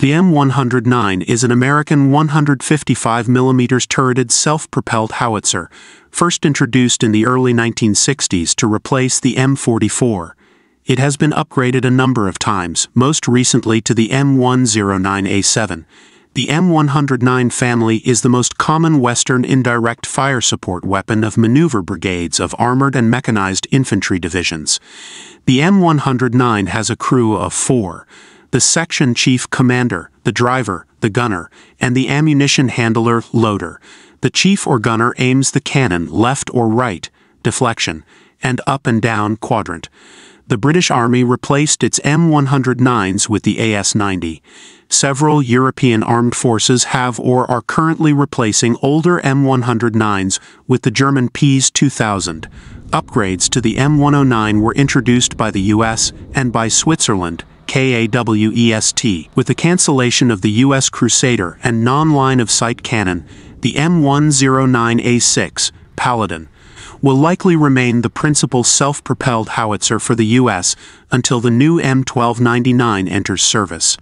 The M109 is an American 155mm turreted self-propelled howitzer, first introduced in the early 1960s to replace the M44. It has been upgraded a number of times, most recently to the M109A7. The M109 family is the most common Western indirect fire support weapon of maneuver brigades of armored and mechanized infantry divisions. The M109 has a crew of four the section chief commander, the driver, the gunner, and the ammunition handler loader. The chief or gunner aims the cannon left or right, deflection, and up and down quadrant. The British Army replaced its M109s with the AS-90. Several European armed forces have or are currently replacing older M109s with the German PzH 2000. Upgrades to the M109 were introduced by the US and by Switzerland, KAWEST. With the cancellation of the U.S. Crusader and non-line of sight cannon, the M109A6, Paladin, will likely remain the principal self-propelled howitzer for the U.S. until the new M1299 enters service.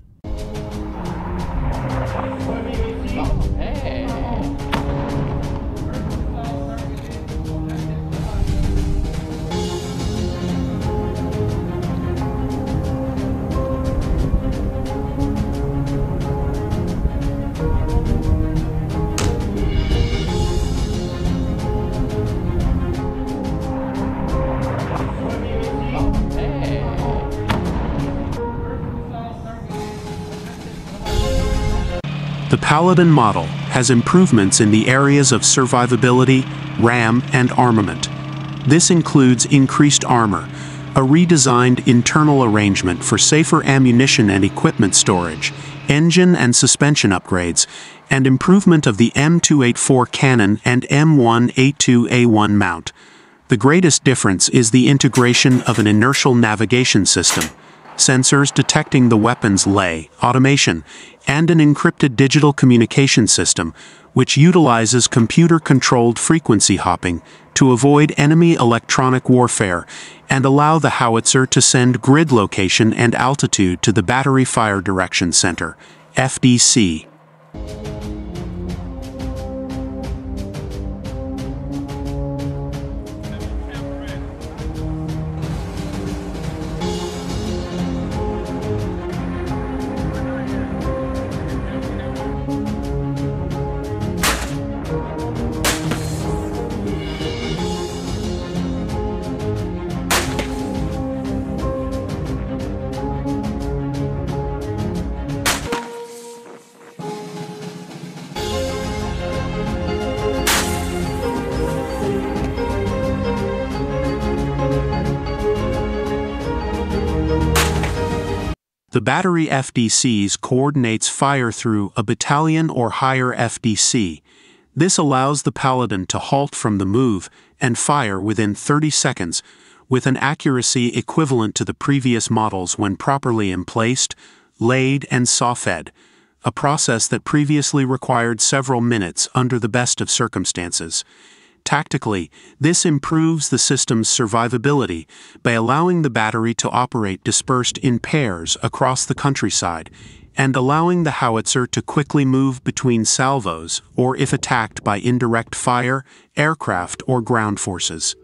The Paladin model has improvements in the areas of survivability, RAM, and armament. This includes increased armor, a redesigned internal arrangement for safer ammunition and equipment storage, engine and suspension upgrades, and improvement of the M284 cannon and M182A1 mount. The greatest difference is the integration of an inertial navigation system, sensors detecting the weapon's lay, automation, and an encrypted digital communication system which utilizes computer-controlled frequency hopping to avoid enemy electronic warfare and allow the howitzer to send grid location and altitude to the Battery Fire Direction Center, FDC. The battery FDCs coordinates fire through a battalion or higher FDC. This allows the Paladin to halt from the move and fire within 30 seconds, with an accuracy equivalent to the previous models when properly emplaced, laid, and saw-fed, a process that previously required several minutes under the best of circumstances. Tactically, this improves the system's survivability by allowing the battery to operate dispersed in pairs across the countryside and allowing the howitzer to quickly move between salvos or if attacked by indirect fire, aircraft, or ground forces.